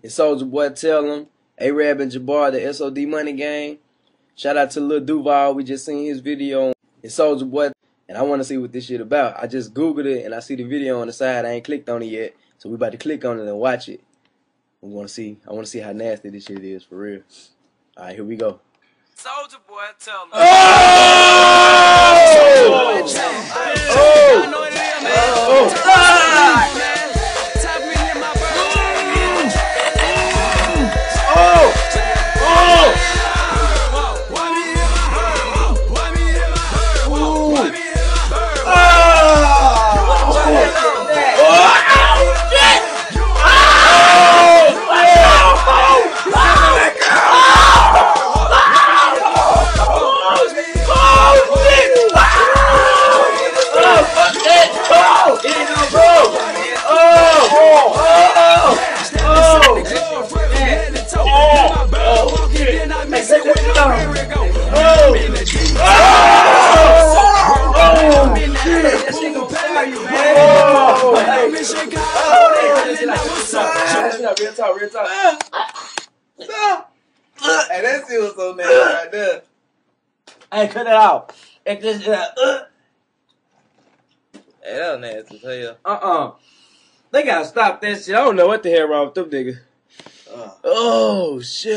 It's Soulja Boy Tell him. A-Rab and Jabbar, the SOD Money Gang. Shout out to Lil Duval. We just seen his video. It's Soulja Boy. And I want to see what this shit about. I just Googled it and I see the video on the side. I ain't clicked on it yet. So we about to click on it and watch it. We want to see. I want to see how nasty this shit is for real. All right, here we go. Soulja boy, tell me. Oh! Ah! Real talk. Hey, that shit was so nasty right there. Hey, cut it out. It just, uh, Hey, that was nasty as hell. uh-uh. They gotta stop that shit. I don't know what the hell wrong with them niggas. Uh. Oh, shit.